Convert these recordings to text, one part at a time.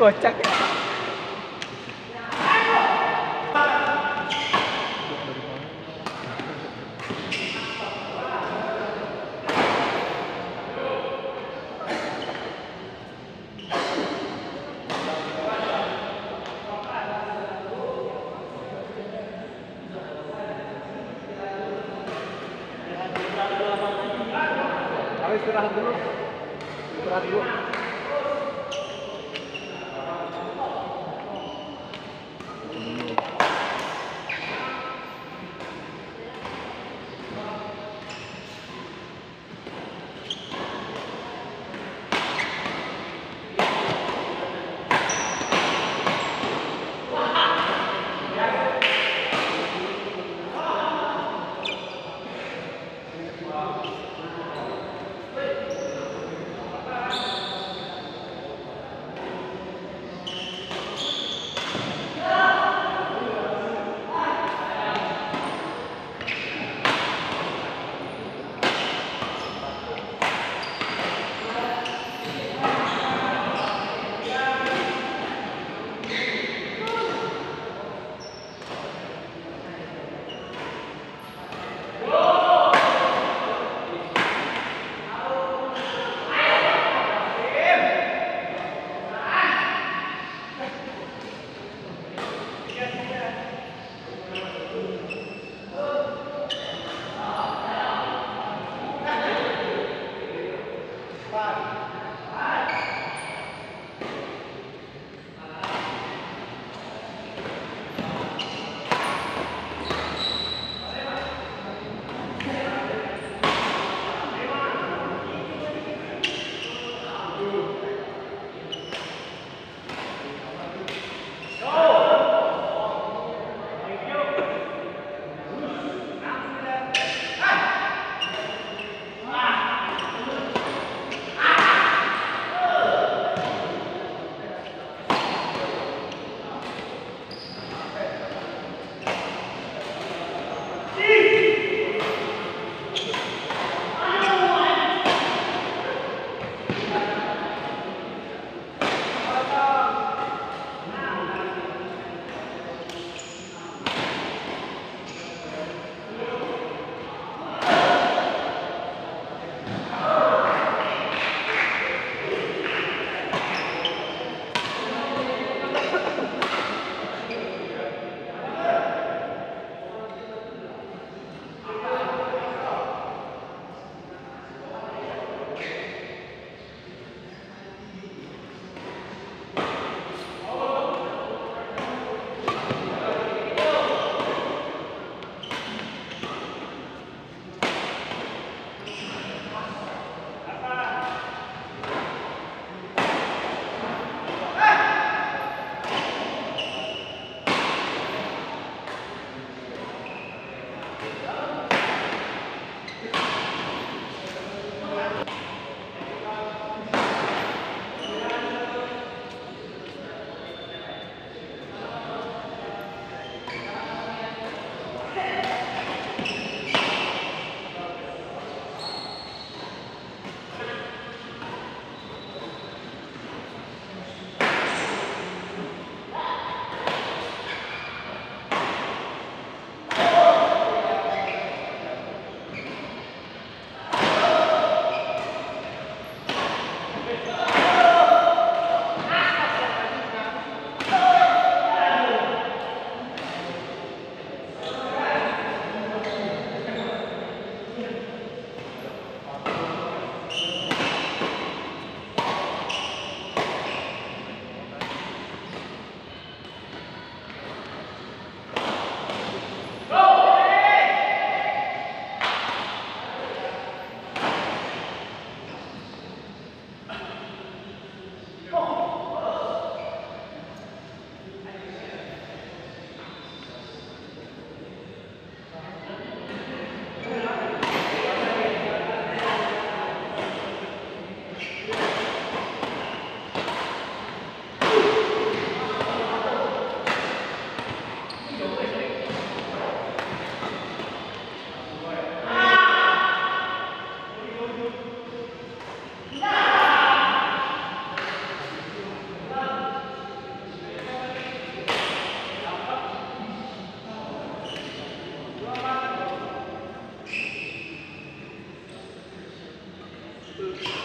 Costa Quatro. 음.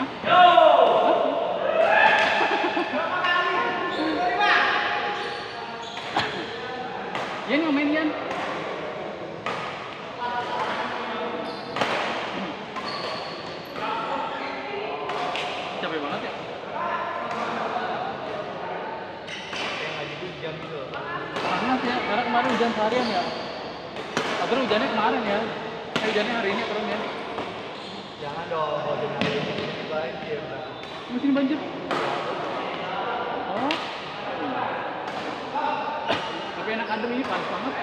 Huh? mesin banjir oh. tapi enak adem ini panas banget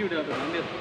自由であると何です